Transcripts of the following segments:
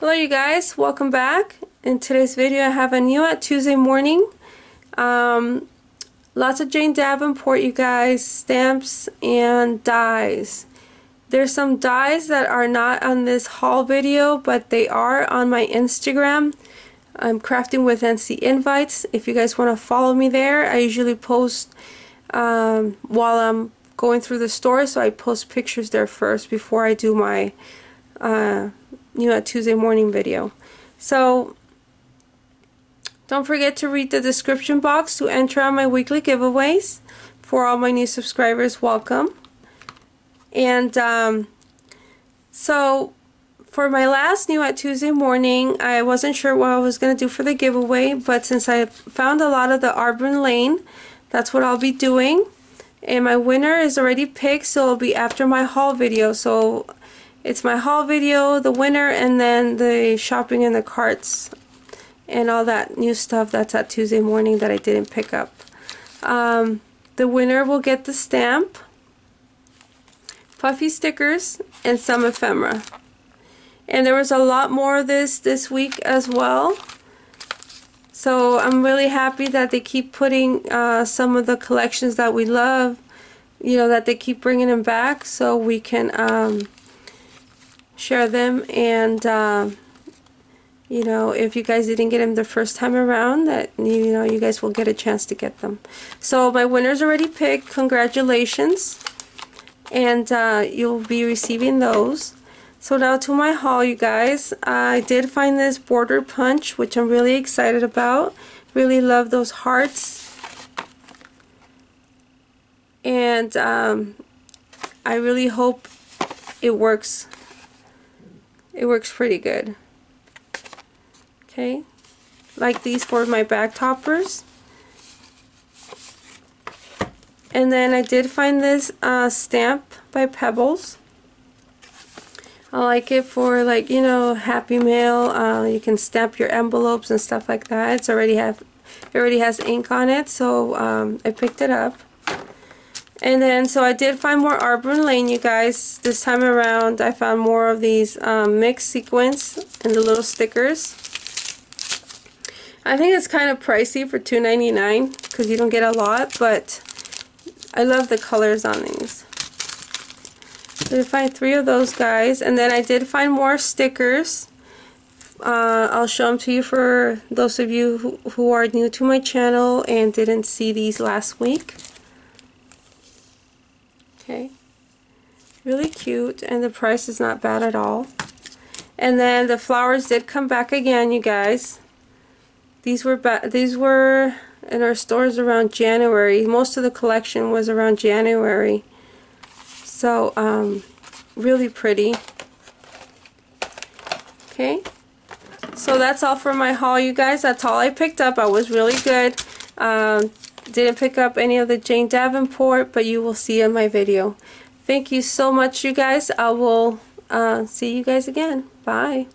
Hello you guys, welcome back. In today's video I have a new at Tuesday morning. Um, lots of Jane Davenport you guys, stamps and dies. There's some dies that are not on this haul video but they are on my Instagram. I'm crafting with NC Invites. If you guys want to follow me there, I usually post um, while I'm going through the store so I post pictures there first before I do my uh, new at Tuesday morning video. So don't forget to read the description box to enter on my weekly giveaways. For all my new subscribers, welcome. And um, so for my last new at Tuesday morning, I wasn't sure what I was going to do for the giveaway, but since I found a lot of the Arbor Lane, that's what I'll be doing. And my winner is already picked, so it'll be after my haul video. So it's my haul video, the winner, and then the shopping in the carts and all that new stuff that's at Tuesday morning that I didn't pick up. Um, the winner will get the stamp, puffy stickers, and some ephemera. And there was a lot more of this this week as well. So I'm really happy that they keep putting uh, some of the collections that we love, you know, that they keep bringing them back so we can um, share them. And uh, you know if you guys didn't get them the first time around that you know you guys will get a chance to get them. So my winner's already picked. Congratulations. And uh, you'll be receiving those. So now to my haul you guys. I did find this border punch which I'm really excited about. Really love those hearts. And um, I really hope it works it works pretty good. Okay, like these for my bag toppers. And then I did find this uh, stamp by Pebbles. I like it for like, you know, Happy Mail. Uh, you can stamp your envelopes and stuff like that. It's already have, it already has ink on it, so um, I picked it up. And then, so I did find more Arbor Lane, you guys. This time around, I found more of these um, mixed sequins and the little stickers. I think it's kind of pricey for $2.99 because you don't get a lot, but I love the colors on these. I did find three of those guys, and then I did find more stickers. Uh, I'll show them to you for those of you who, who are new to my channel and didn't see these last week. Okay. Really cute and the price is not bad at all. And then the flowers did come back again, you guys. These were these were in our stores around January. Most of the collection was around January. So, um, really pretty. Okay. So that's all for my haul, you guys. That's all I picked up. I was really good. Um, didn't pick up any of the Jane Davenport, but you will see in my video. Thank you so much, you guys. I will uh, see you guys again. Bye.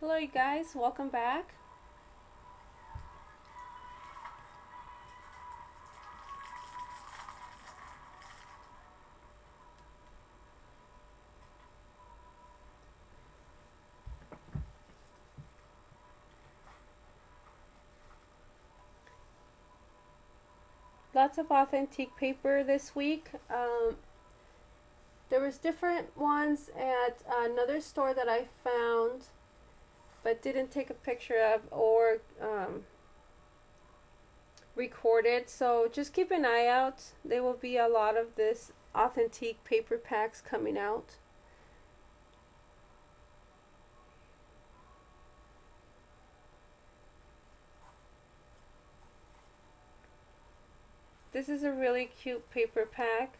Hello, you guys. Welcome back. Lots of authentic paper this week. Um, there was different ones at another store that I found but didn't take a picture of or um, recorded. So just keep an eye out. There will be a lot of this authentic paper packs coming out This is a really cute paper pack.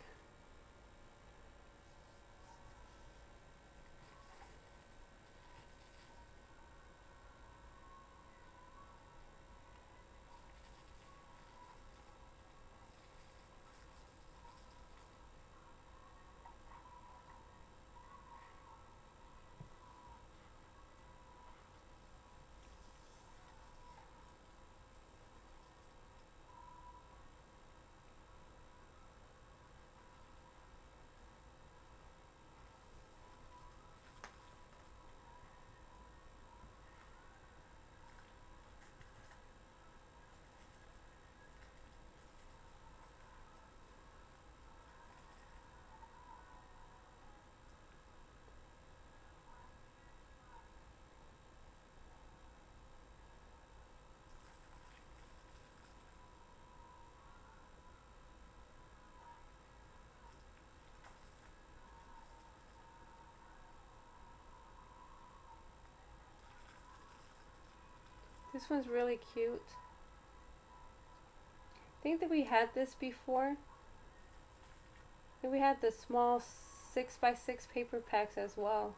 This one's really cute. I think that we had this before. we had the small 6 by 6 paper packs as well.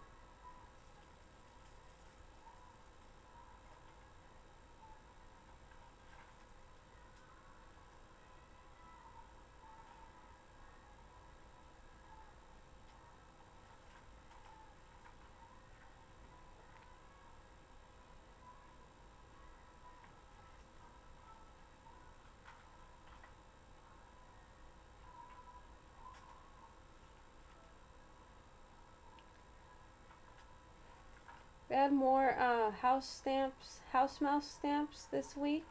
Add more uh, house stamps, house mouse stamps this week.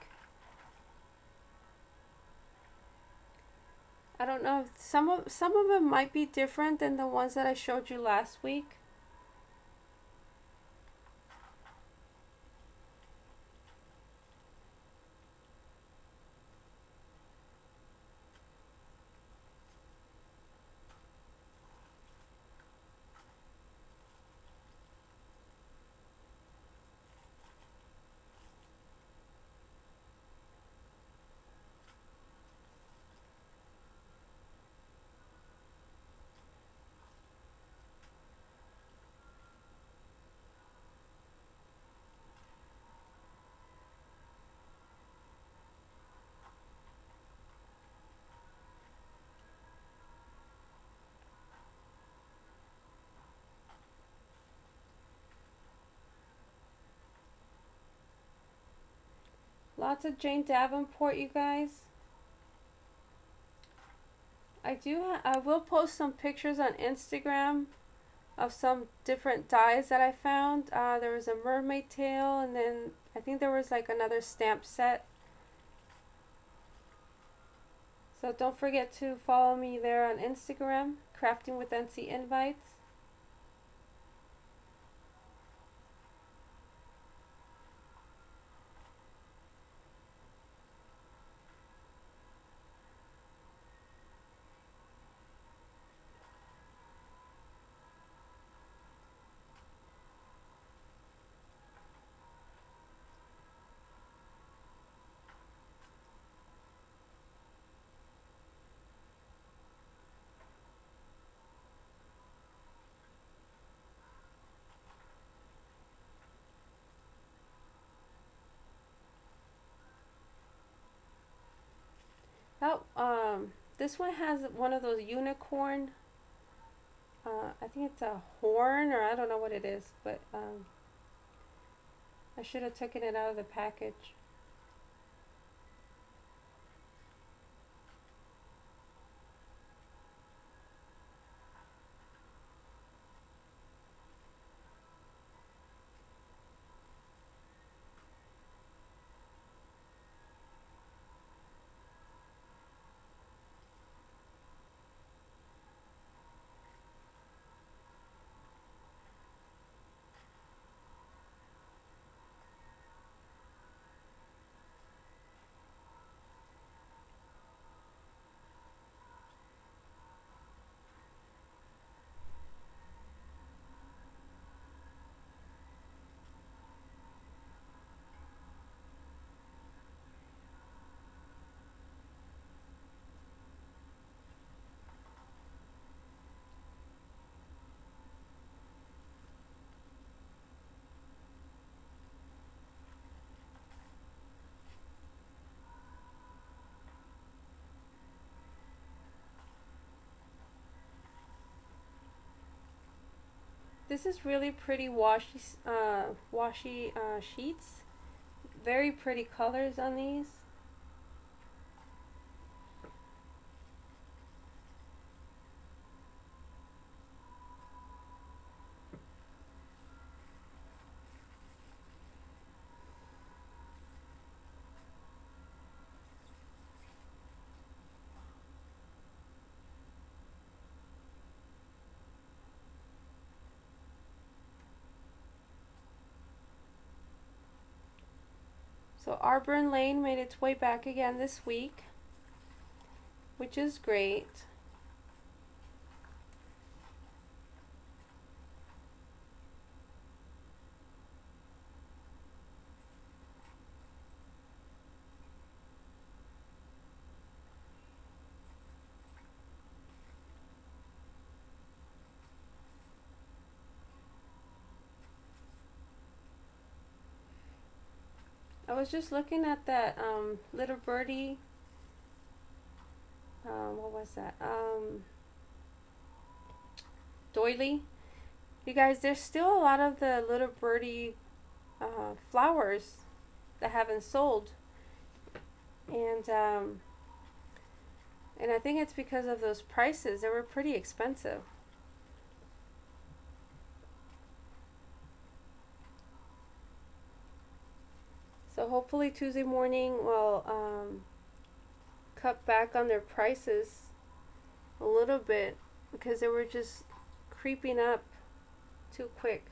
I don't know. Some of some of them might be different than the ones that I showed you last week. Lots of Jane Davenport, you guys. I do. I will post some pictures on Instagram of some different dies that I found. Uh, there was a mermaid tail, and then I think there was like another stamp set. So don't forget to follow me there on Instagram, Crafting with NC Invites. Oh, um, this one has one of those unicorn. Uh, I think it's a horn, or I don't know what it is, but um, I should have taken it out of the package. This is really pretty washi, uh, uh, sheets. Very pretty colors on these. Arbor Lane made its way back again this week, which is great. Was just looking at that um, little birdie. Um, what was that? Um, doily. You guys, there's still a lot of the little birdie uh, flowers that haven't sold. And um, and I think it's because of those prices. They were pretty expensive. So hopefully Tuesday morning will um, cut back on their prices a little bit because they were just creeping up too quick.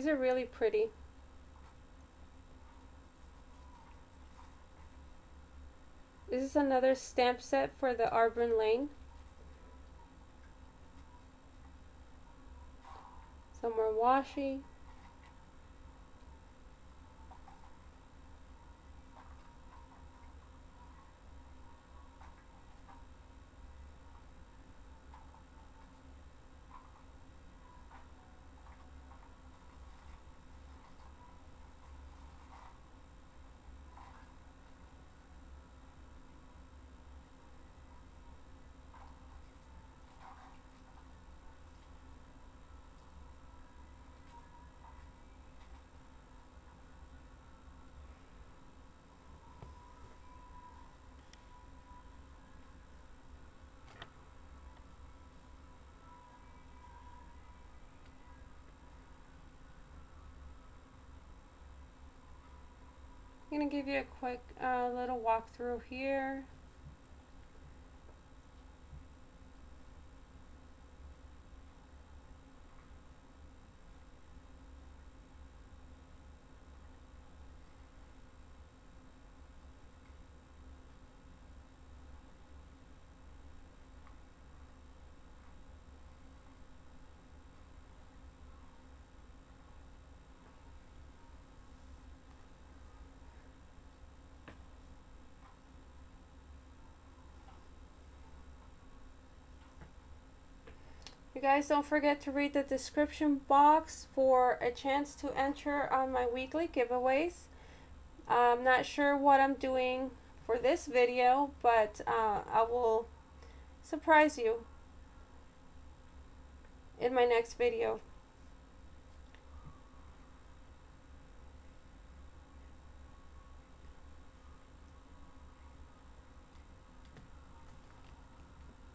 These are really pretty. This is another stamp set for the Arbor Lane. Some more washi. Give you a quick uh, little walkthrough here. You guys don't forget to read the description box for a chance to enter on my weekly giveaways. I'm not sure what I'm doing for this video, but uh, I will surprise you in my next video.